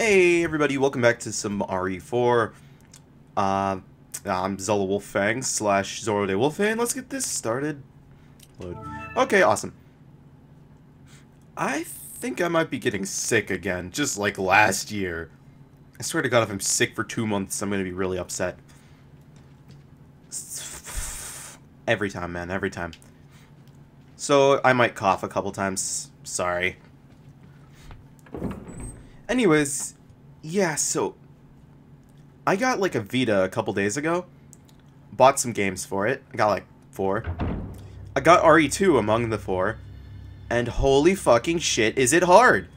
Hey everybody, welcome back to some RE4. Uh, I'm Zelda Wolffang slash Zoro de Wolfang. Let's get this started. Load. Okay, awesome. I think I might be getting sick again, just like last year. I swear to god if I'm sick for two months, I'm gonna be really upset. Every time, man, every time. So, I might cough a couple times. Sorry. Anyways, yeah, so I got like a Vita a couple days ago. Bought some games for it. I got like four. I got RE2 among the four. And holy fucking shit, is it hard!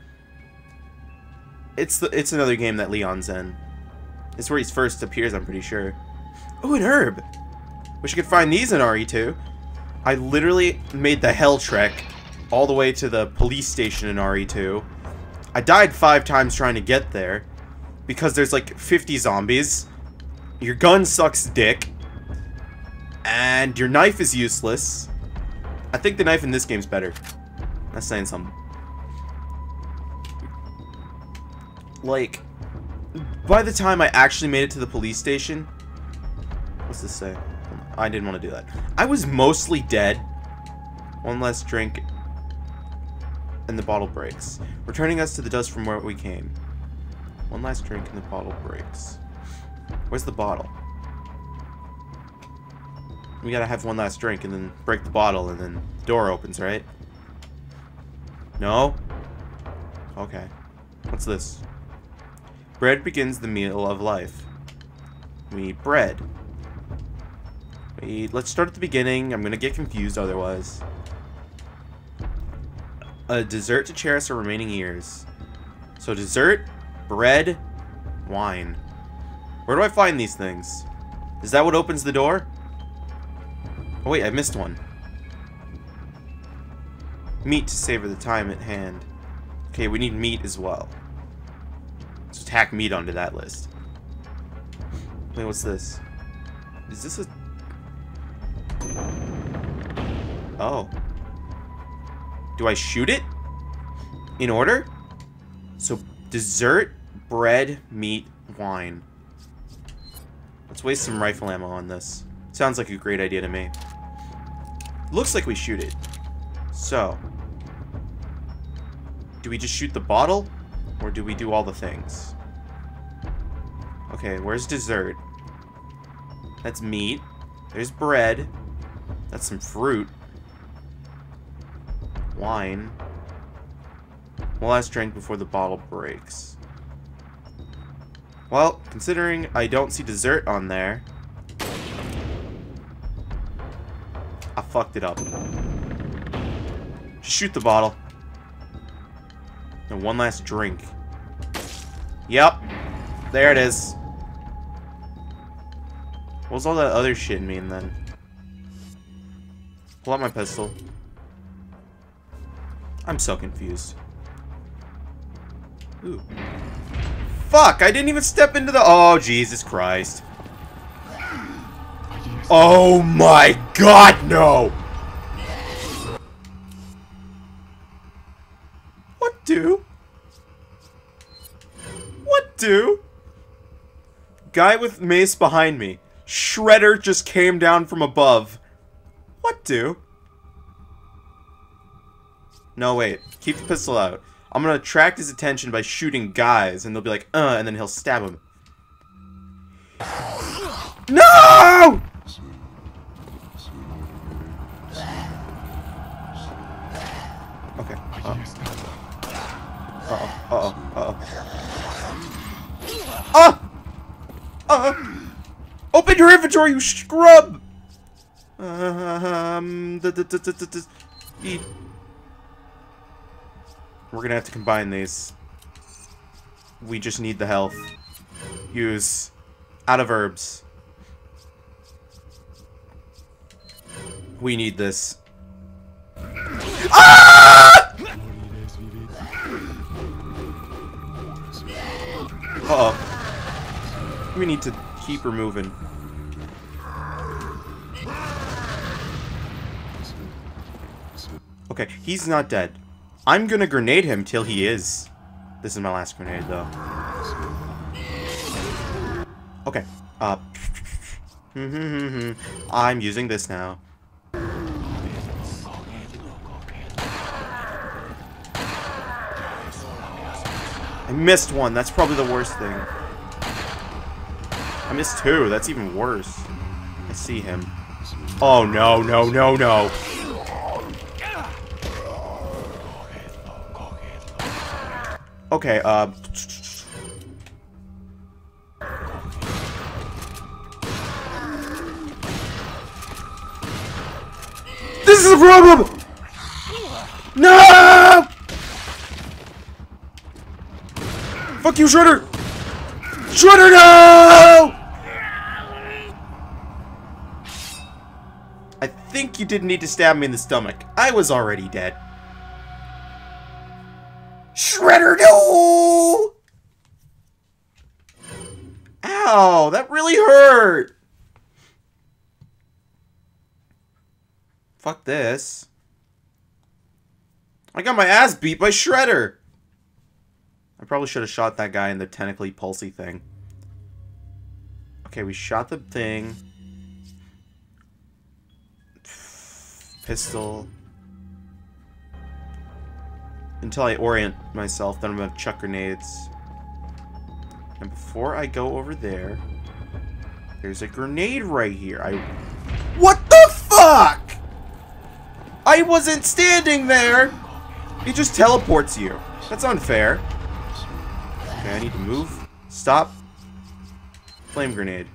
It's the it's another game that Leon's in. It's where he first appears, I'm pretty sure. Oh, an herb! Wish I could find these in RE2. I literally made the hell trek all the way to the police station in RE2 I died five times trying to get there. Because there's like 50 zombies. Your gun sucks dick. And your knife is useless. I think the knife in this game's better. That's saying something. Like, by the time I actually made it to the police station... What's this say? I didn't want to do that. I was mostly dead. One less drink and the bottle breaks, returning us to the dust from where we came. One last drink and the bottle breaks. Where's the bottle? We gotta have one last drink and then break the bottle and then the door opens, right? No? Okay. What's this? Bread begins the meal of life. We eat bread. We let's start at the beginning. I'm gonna get confused otherwise. A dessert to cherish our remaining years. So dessert, bread, wine. Where do I find these things? Is that what opens the door? Oh wait, I missed one. Meat to savor the time at hand. Okay, we need meat as well. Let's tack meat onto that list. Wait, what's this? Is this a... Oh. Do I shoot it? In order? So, dessert, bread, meat, wine. Let's waste some rifle ammo on this. Sounds like a great idea to me. Looks like we shoot it. So. Do we just shoot the bottle? Or do we do all the things? Okay, where's dessert? That's meat. There's bread. That's some fruit wine. One last drink before the bottle breaks. Well, considering I don't see dessert on there, I fucked it up. Shoot the bottle. And one last drink. Yep. There it is. What does all that other shit mean then? Pull out my pistol. I'm so confused. Ooh. Fuck! I didn't even step into the- Oh, Jesus Christ. Oh my god, no! What do? What do? Guy with mace behind me. Shredder just came down from above. What do? No, wait. Keep the pistol out. I'm gonna attract his attention by shooting guys, and they'll be like, uh, and then he'll stab him. No! Okay. Uh oh. Uh oh. Uh oh. Uh oh. Ah! Uh! Open your inventory, you scrub! Um. We're gonna have to combine these. We just need the health. Use. Out of herbs. We need this. Ah! Uh oh We need to keep her moving. Okay, he's not dead. I'm gonna grenade him till he is. This is my last grenade, though. Okay. Uh. I'm using this now. I missed one. That's probably the worst thing. I missed two. That's even worse. I see him. Oh, no, no, no, no. Okay, uh... This is a problem! No! Fuck you, Shredder! Shredder, no! I think you didn't need to stab me in the stomach. I was already dead. Shredder, no! Ow, that really hurt! Fuck this. I got my ass beat by Shredder! I probably should have shot that guy in the tentacly pulsy thing. Okay, we shot the thing. Pistol. Until I orient myself, then I'm gonna chuck grenades. And before I go over there, there's a grenade right here. I... What the fuck?! I wasn't standing there! It just teleports you. That's unfair. Okay, I need to move. Stop. Flame grenade.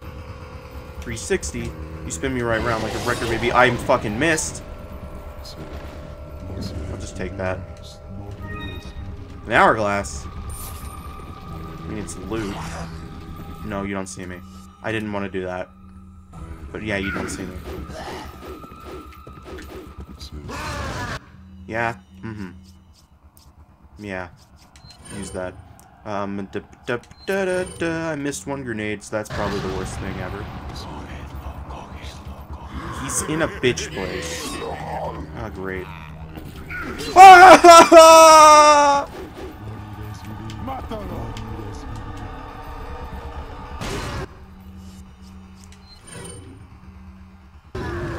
360. You spin me right around like a record baby. I'm fucking missed. Just take that. An hourglass. We need some loot. No, you don't see me. I didn't want to do that. But yeah, you don't see me. Yeah. Mm-hmm. Yeah. Use that. Um, da, da, da, da, I missed one grenade, so that's probably the worst thing ever. He's in a bitch place. Oh, great.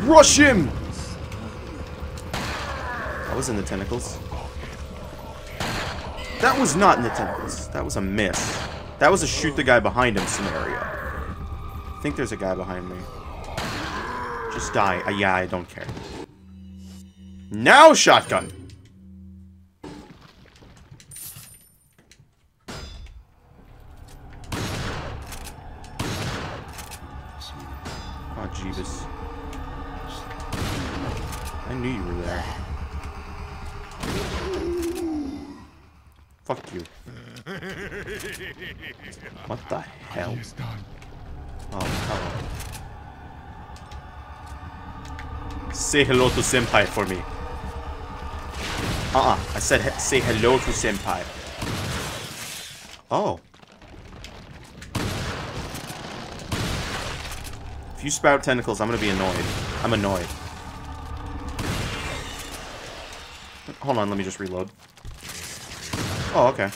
Rush him! That was in the tentacles. That was not in the tentacles. That was a miss. That was a shoot the guy behind him scenario. I think there's a guy behind me. Just die. Uh, yeah, I don't care. Now shotgun! Oh, Jeebus. I knew you were there. Fuck you. What the hell? Oh, hello. Say hello to Senpai for me. Uh-uh. I said say hello to Senpai. Oh. If you spout tentacles, I'm gonna be annoyed. I'm annoyed. Hold on, let me just reload. Oh, okay.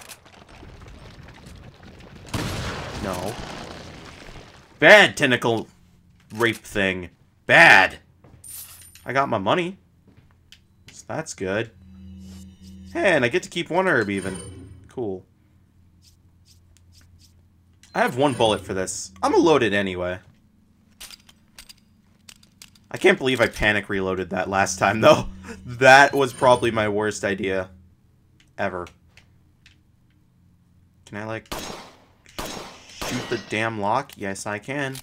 No. Bad tentacle rape thing. Bad. I got my money. So that's good. And I get to keep one herb even. Cool. I have one bullet for this. I'm gonna load it anyway. I can't believe I panic reloaded that last time, though. that was probably my worst idea ever. Can I, like, shoot the damn lock? Yes, I can.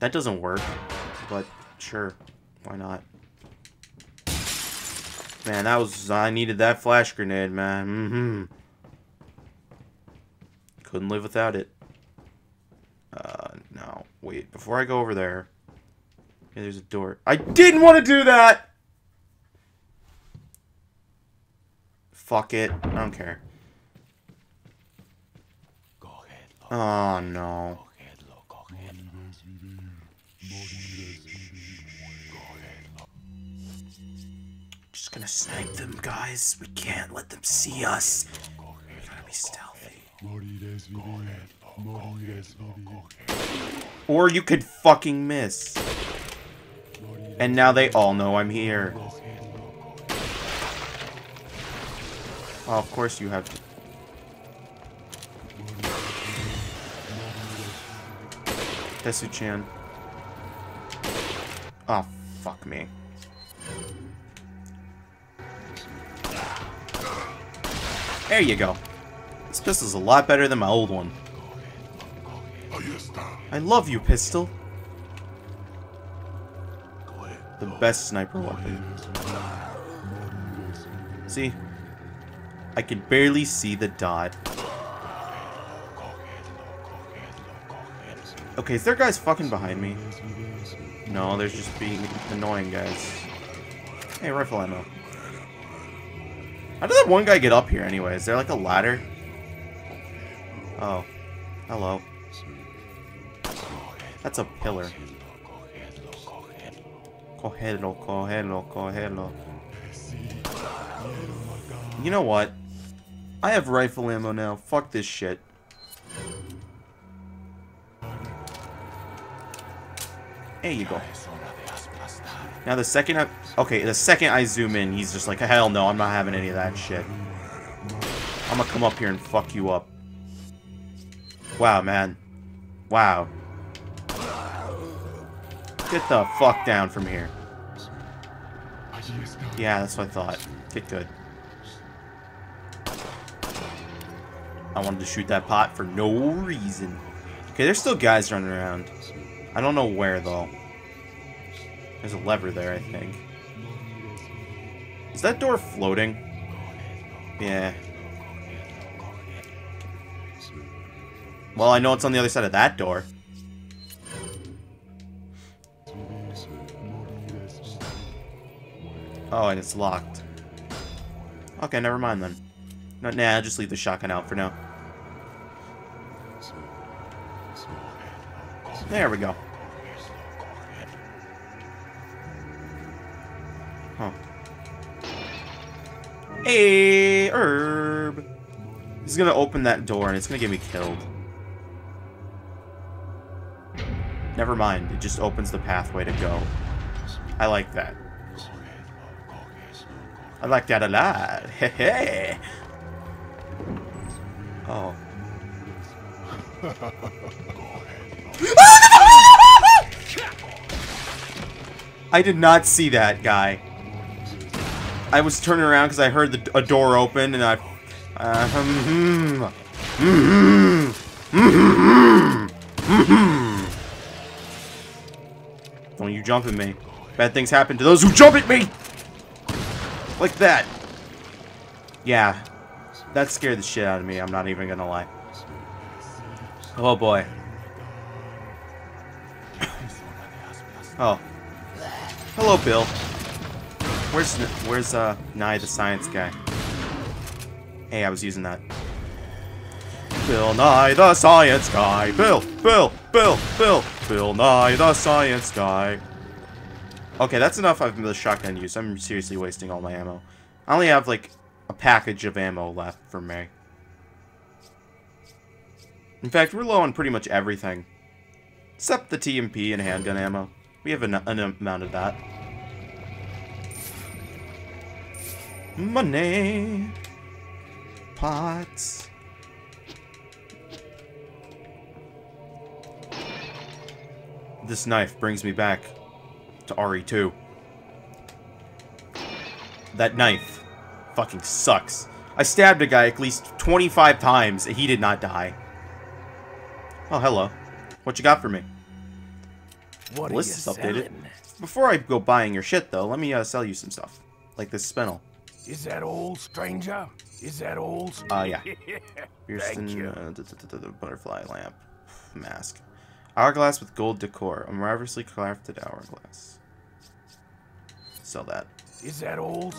That doesn't work, but sure. Why not? Man, that was... I needed that flash grenade, man. Mm-hmm. Couldn't live without it. Uh, no. Wait, before I go over there... Yeah, there's a door. I didn't want to do that! Fuck it. I don't care. Oh, no. Just gonna snipe them, guys. We can't let them see us. Gotta be stealthy. Or you could fucking miss. And now they all know I'm here. Oh, of course you have to. Tesu-chan. Oh, fuck me. There you go. This pistol's a lot better than my old one. I love you, pistol. Best sniper weapon. See? I can barely see the dot. Okay, is there guys fucking behind me? No, there's just being annoying guys. Hey, rifle ammo. How did that one guy get up here anyway? Is there like a ladder? Oh. Hello. That's a pillar. Cogelo, cogelo, cogelo. You know what? I have rifle ammo now. Fuck this shit. There you go. Now the second I... Okay, the second I zoom in, he's just like, hell no, I'm not having any of that shit. I'm gonna come up here and fuck you up. Wow, man. Wow. Get the fuck down from here. Yeah, that's what I thought. Get good. I wanted to shoot that pot for no reason. Okay, there's still guys running around. I don't know where, though. There's a lever there, I think. Is that door floating? Yeah. Well, I know it's on the other side of that door. Oh, and it's locked. Okay, never mind then. No, nah, just leave the shotgun out for now. There we go. Huh. Hey, herb. He's gonna open that door and it's gonna get me killed. Never mind, it just opens the pathway to go. I like that. I like that a lot. Hey, Oh. I did not see that guy. I was turning around because I heard the, a door open and I... Uh, mm -hmm, Don't you jump at me. Bad things happen to those who jump at me! Like that. Yeah. That scared the shit out of me, I'm not even gonna lie. Oh boy. oh. Hello, Bill. Where's where's uh Nye the science guy? Hey, I was using that. Bill Nye the science guy. Bill, Bill, Bill, Bill, Bill Nye the science guy. Okay, that's enough of the shotgun use. I'm seriously wasting all my ammo. I only have, like, a package of ammo left for me. In fact, we're low on pretty much everything. Except the TMP and handgun ammo. We have an, an amount of that. Money! Pots! This knife brings me back to RE2. That knife fucking sucks. I stabbed a guy at least 25 times, and he did not die. Oh, hello. What you got for me? What the list is updated. Selling? Before I go buying your shit, though, let me uh, sell you some stuff. Like this spinel. Is that all, stranger? Is that all? Uh, yeah. Beerstein, uh, butterfly lamp. Mask. Hourglass with gold decor. A marvelously crafted hourglass. Sell that. Is that all?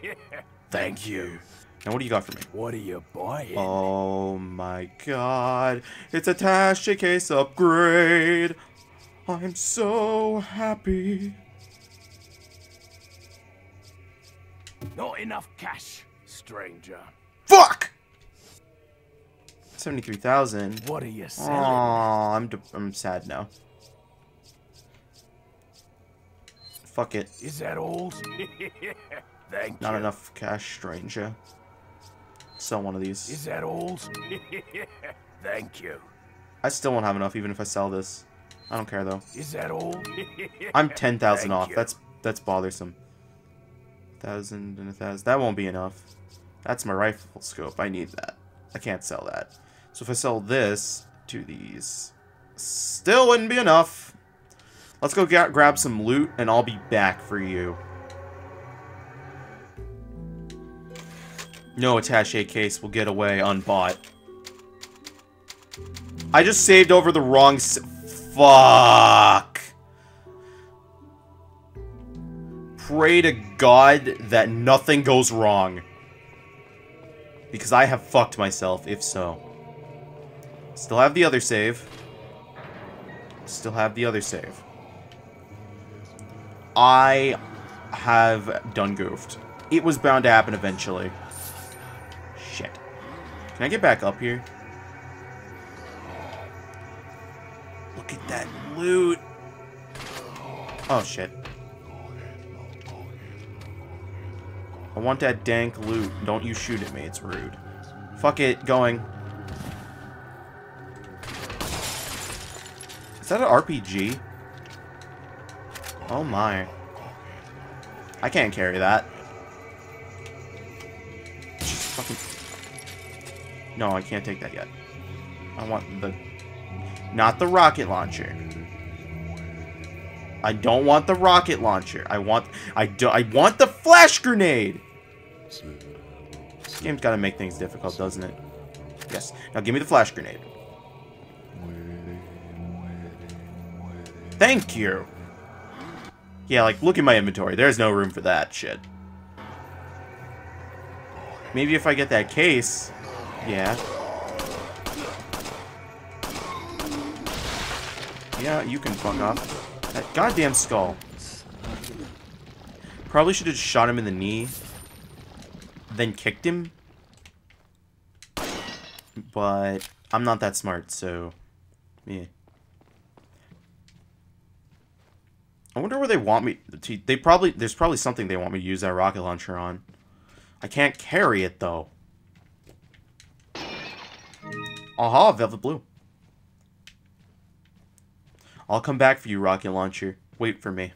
Thank you. Now what do you got for me? What are you buying? Oh my god. It's attaché case upgrade. I'm so happy. Not enough cash, stranger. Fuck! 73,000. What are you selling? Aw, I'm, I'm sad now. Fuck it. Is that all? Thank Not you. enough cash, stranger. Sell one of these. Is that all? Thank you. I still won't have enough even if I sell this. I don't care though. Is that all? I'm 10,000 off. you. That's that's bothersome. Thousand and a thousand. That won't be enough. That's my rifle scope. I need that. I can't sell that. So if I sell this to these, still wouldn't be enough. Let's go ga- grab some loot, and I'll be back for you. No attaché case will get away unbought. I just saved over the wrong Fuck. Pray to God that nothing goes wrong. Because I have fucked myself, if so. Still have the other save. Still have the other save. I have done goofed. It was bound to happen eventually. Shit. Can I get back up here? Look at that loot. Oh, shit. I want that dank loot. Don't you shoot at me. It's rude. Fuck it. Going. Is that an RPG? Oh my. I can't carry that. Fucking... No, I can't take that yet. I want the... Not the rocket launcher. I don't want the rocket launcher. I want... I do... I want the flash grenade! This game's gotta make things difficult, doesn't it? Yes. Now give me the flash grenade. Thank you! Yeah, like, look at my inventory. There's no room for that shit. Maybe if I get that case... Yeah. Yeah, you can fuck off. That goddamn skull. Probably should have shot him in the knee. Then kicked him. But I'm not that smart, so... Yeah. I wonder where they want me to... They probably... There's probably something they want me to use that rocket launcher on. I can't carry it, though. Aha, Velvet Blue. I'll come back for you, rocket launcher. Wait for me.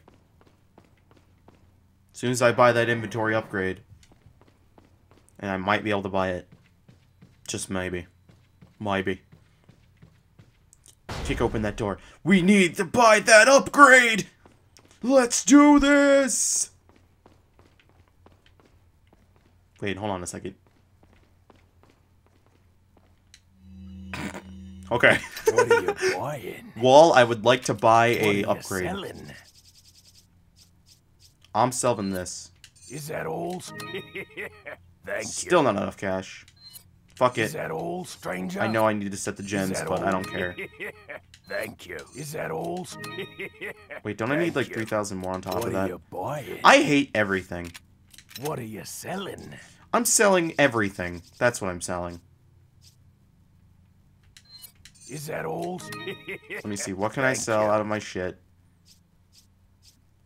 As soon as I buy that inventory upgrade. And I might be able to buy it. Just maybe. Maybe. Kick open that door. We need to buy that upgrade! Let's do this! Wait, hold on a second. Okay. What are you buying? Wall, I would like to buy What are a you upgrade. selling? I'm selling this. Is that all? Thank Still you. not enough cash. Fuck Is it. that all, stranger? I know I need to set the Is gems, that but I don't care. Thank you. Is that all? Wait, don't I need like 3,000 more on top What of are that? I hate everything. What are you selling? I'm selling everything. That's what I'm selling. Is that all? Let me see. What can I sell you. out of my shit?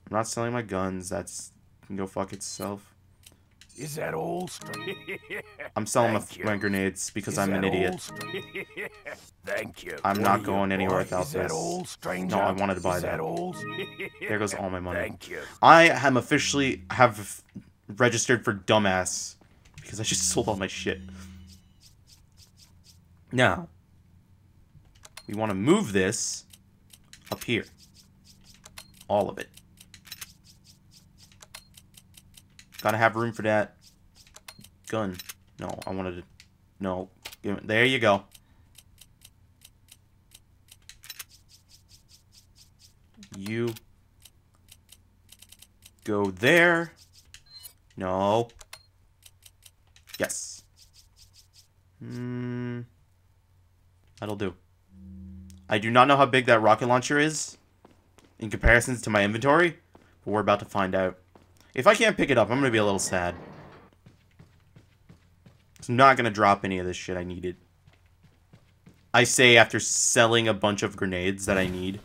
I'm not selling my guns. That's can go fuck itself. Is that all? I'm selling my, Thank you. my grenades because Is I'm an idiot. Thank you. I'm What not going anywhere without this. No, I wanted to buy Is that. that? There goes all my money. Thank you. I am officially have registered for dumbass because I just sold all my shit. Now, we want to move this up here. All of it. Gotta have room for that gun. No, I wanted to. No. There you go. You go there. No. Yes. Hmm. That'll do. I do not know how big that rocket launcher is in comparison to my inventory, but we're about to find out. If I can't pick it up, I'm going to be a little sad. I'm not going to drop any of this shit I needed. I say after selling a bunch of grenades that I need.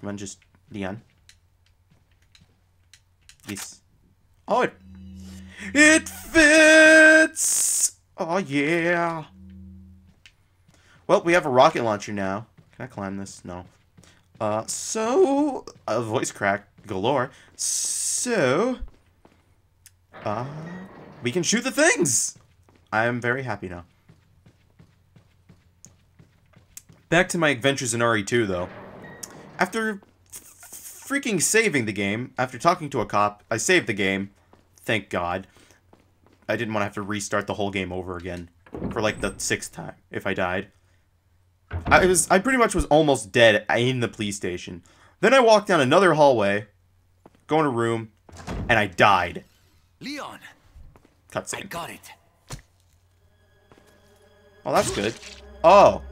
Come on, just Leon. Yes. Oh, it it fits. Oh yeah. Well, we have a rocket launcher now. Can I climb this? No. Uh, so a voice crack galore. So, uh, we can shoot the things. I am very happy now. Back to my adventures in RE2, though. After freaking saving the game, after talking to a cop, I saved the game. Thank God. I didn't want to have to restart the whole game over again. For like the sixth time, if I died. I was I pretty much was almost dead in the police station. Then I walked down another hallway, go in a room, and I died. Leon, Cutscene. I got it. Oh, that's good. Oh.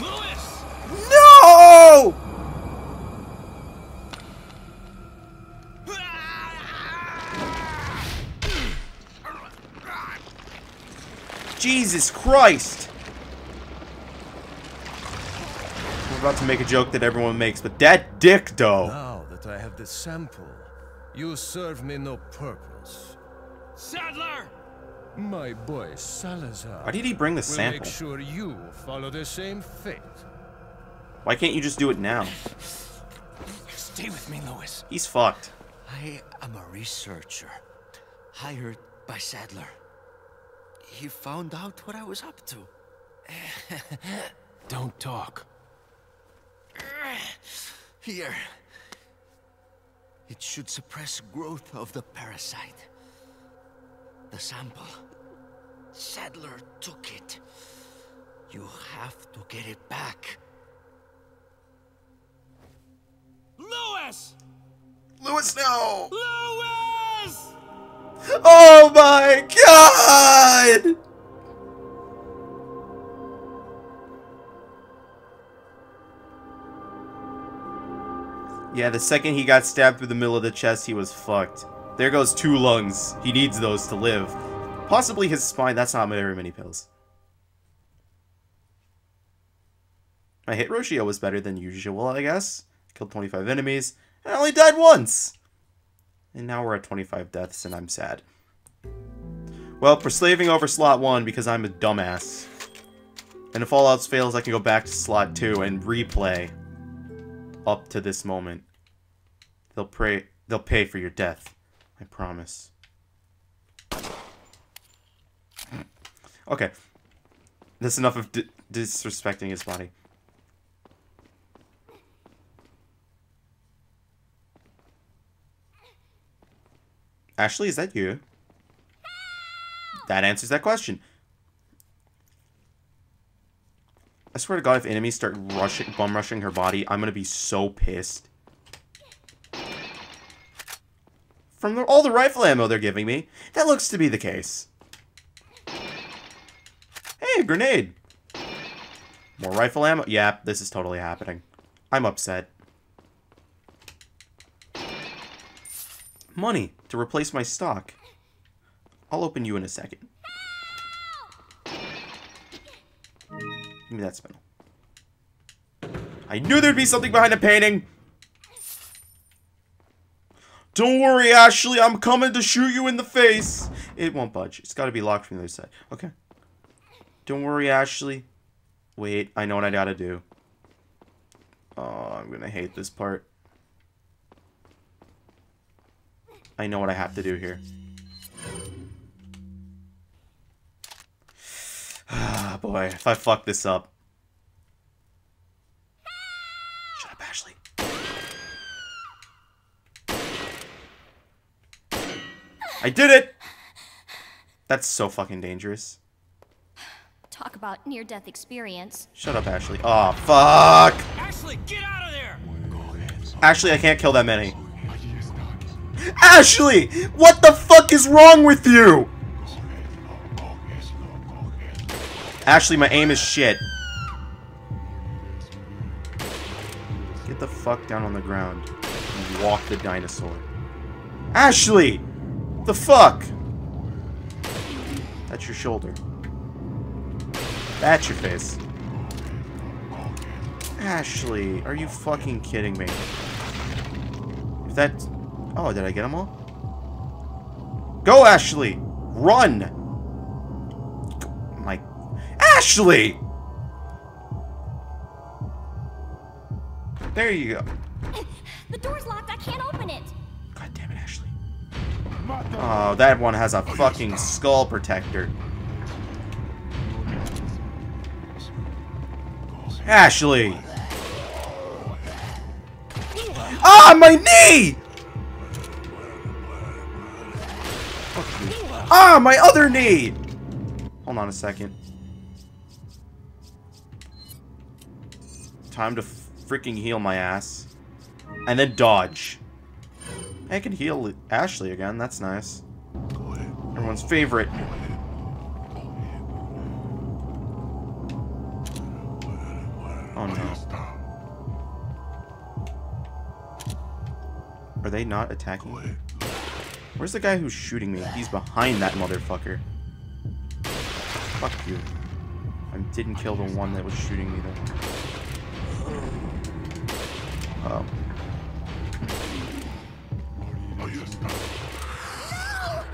Luis! No! Jesus Christ! I'm about to make a joke that everyone makes, but that dick, though. Now that I have the sample, you serve me no purpose. Sadler! My boy Salazar Why did he bring the will sample? make sure you follow the same fate. Why can't you just do it now? Stay with me, Luis. He's fucked. I am a researcher, hired by Sadler. He found out what I was up to. Don't talk. Here. It should suppress growth of the parasite. The sample. Sadler took it. You have to get it back. Luis! Lewis, no! Luis! Oh my god! Yeah, the second he got stabbed through the middle of the chest, he was fucked. There goes two lungs. He needs those to live. Possibly his spine. That's not very many pills. My hit ratio was better than usual, I guess. Killed 25 enemies, and I only died once! And now we're at 25 deaths, and I'm sad. Well, for slaving over slot 1 because I'm a dumbass. And if all else fails, I can go back to slot 2 and replay up to this moment. They'll pray they'll pay for your death. I promise. Okay. That's enough of di disrespecting his body. Ashley, is that you? That answers that question. I swear to God, if enemies start rushing, bum rushing her body, I'm gonna be so pissed. From all the rifle ammo they're giving me, that looks to be the case. Hey, grenade! More rifle ammo? Yeah, this is totally happening. I'm upset. Money to replace my stock. I'll open you in a second. Give me that spinel. I knew there'd be something behind the painting! Don't worry, Ashley, I'm coming to shoot you in the face! It won't budge. It's gotta be locked from the other side. Okay. Don't worry, Ashley. Wait, I know what I gotta do. Oh, I'm gonna hate this part. I know what I have to do here. Ah, boy, if I fuck this up. Shut up, Ashley. I did it! That's so fucking dangerous. Talk about near-death experience. Shut up, Ashley. Oh, fuck! Ashley, get out of there! Ashley, I can't kill that many. Ashley! What the fuck is wrong with you? Ashley, my aim is shit. Get the fuck down on the ground and walk the dinosaur. Ashley! The fuck? That's your shoulder. That's your face. Ashley, are you fucking kidding me? If that... Oh, did I get them all? Go, Ashley! Run! My... Ashley! There you go. The door's locked. I can't open it. Oh, that one has a fucking skull protector. Ashley! Ah, my knee! Ah, my other knee! Hold on a second. Time to freaking heal my ass. And then dodge. I can heal Ashley again. That's nice. Everyone's favorite. Oh no. Are they not attacking me? Where's the guy who's shooting me? He's behind that motherfucker. Fuck you. I didn't kill the one that was shooting me though. Oh.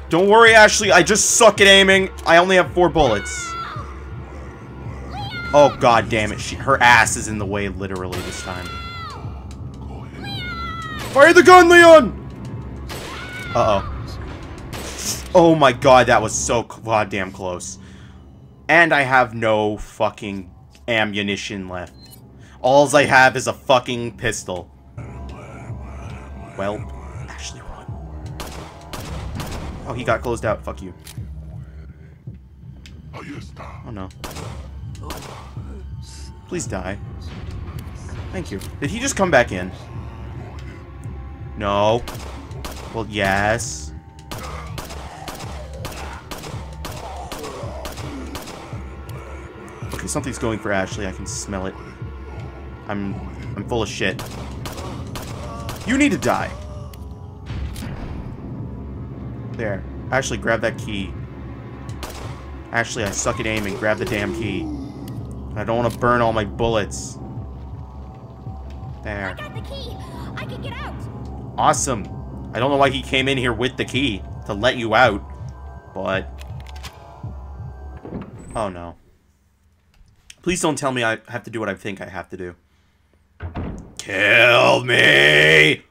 Don't worry, Ashley. I just suck at aiming. I only have four bullets. Oh, god damn it. She, her ass is in the way, literally, this time. Fire the gun, Leon! Uh-oh. Oh my god, that was so goddamn close. And I have no fucking ammunition left. Alls I have is a fucking pistol. Well. Oh, he got closed out. Fuck you. Oh no. Please die. Thank you. Did he just come back in? No. Well, yes. Okay, something's going for Ashley. I can smell it. I'm I'm full of shit. You need to die. There. Ashley, grab that key. Ashley, I suck at aiming. Grab the damn key. I don't want to burn all my bullets. There. I got the key. I can get out. Awesome. I don't know why he came in here with the key to let you out, but... Oh no. Please don't tell me I have to do what I think I have to do. Kill me!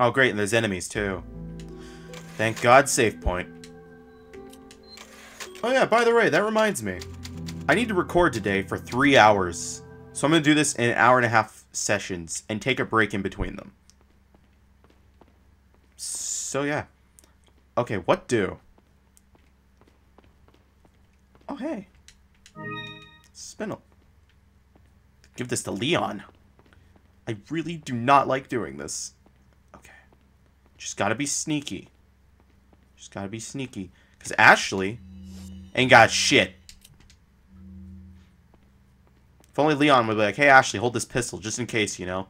Oh great, and there's enemies too. Thank God, save point. Oh yeah, by the way, that reminds me. I need to record today for three hours. So I'm going to do this in an hour and a half sessions and take a break in between them. So yeah. Okay, what do? Oh, hey. Spinel. Give this to Leon. I really do not like doing this. Just gotta be sneaky. Just gotta be sneaky. Because Ashley ain't got shit. If only Leon would be like, hey, Ashley, hold this pistol, just in case, you know?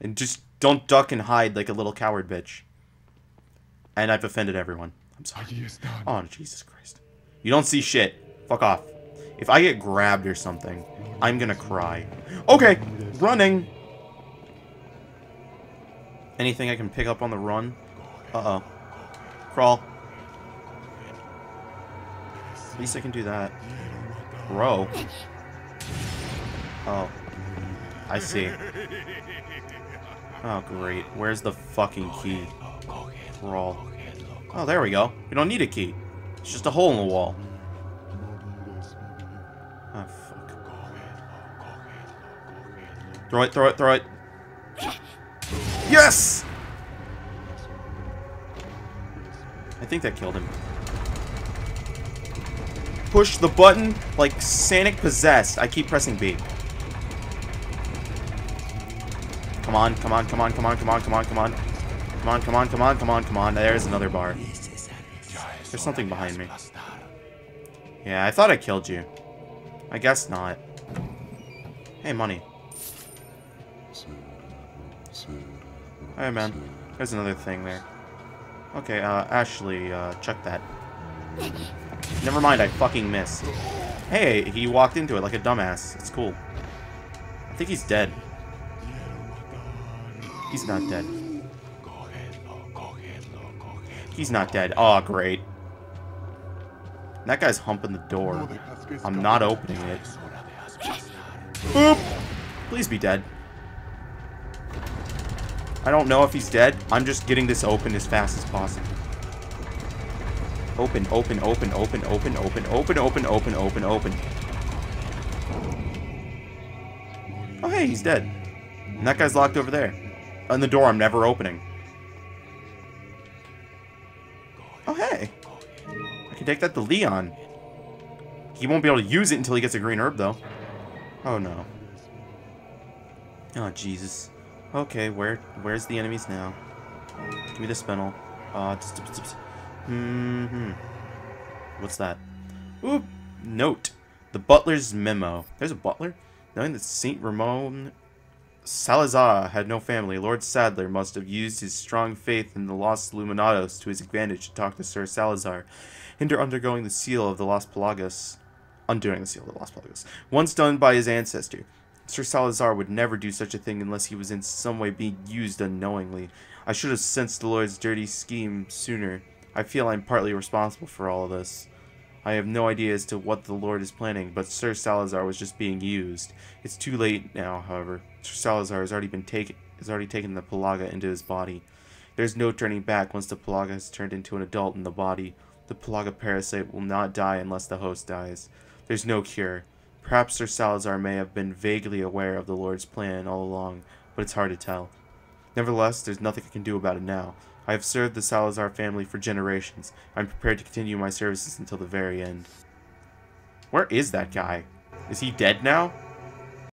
And just don't duck and hide like a little coward bitch. And I've offended everyone. I'm sorry. Oh, Jesus Christ. You don't see shit. Fuck off. If I get grabbed or something, I'm gonna cry. Okay, running. Anything I can pick up on the run? Uh-oh. Crawl. At least I can do that. Bro. Oh. I see. Oh, great. Where's the fucking key? Crawl. Oh, there we go. We don't need a key. It's just a hole in the wall. Oh, fuck. Throw it, throw it, throw it. Yes! I think that killed him. Push the button like Sanic possessed. I keep pressing B. Come on, come on, come on, come on, come on, come on, come on. Come on, come on, come on, come on, come on. There's another bar. There's something behind me. Yeah, I thought I killed you. I guess not. Hey, money. Hey, man. There's another thing there. Okay, uh, Ashley, uh, check that. Never mind, I fucking missed. Hey, he walked into it like a dumbass. It's cool. I think he's dead. He's not dead. He's not dead. Oh, great. That guy's humping the door. I'm not opening it. Boop! Please be dead. I don't know if he's dead. I'm just getting this open as fast as possible. Open, open, open, open, open, open, open, open, open, open, open. Oh, hey, he's dead. And that guy's locked over there. And the door I'm never opening. Oh, hey. I can take that to Leon. He won't be able to use it until he gets a green herb, though. Oh, no. Oh, Jesus. Okay, where where's the enemies now? Give me the spinel. Uh, mm-hmm. What's that? Ooh, note. The butler's memo. There's a butler? Knowing that Saint Ramon Salazar had no family, Lord Saddler must have used his strong faith in the lost Luminados to his advantage to talk to Sir Salazar hinder undergoing the seal of the Lost Palagas. Undoing the seal of the Lost Palagas. Once done by his ancestor. Sir Salazar would never do such a thing unless he was in some way being used unknowingly. I should have sensed the Lord's dirty scheme sooner. I feel I'm partly responsible for all of this. I have no idea as to what the Lord is planning, but Sir Salazar was just being used. It's too late now, however. Sir Salazar has already been taken has already taken the Palaga into his body. There's no turning back once the Palaga has turned into an adult in the body. The Palaga parasite will not die unless the host dies. There's no cure. Perhaps Sir Salazar may have been vaguely aware of the Lord's plan all along, but it's hard to tell. Nevertheless, there's nothing I can do about it now. I have served the Salazar family for generations. I'm prepared to continue my services until the very end. Where is that guy? Is he dead now?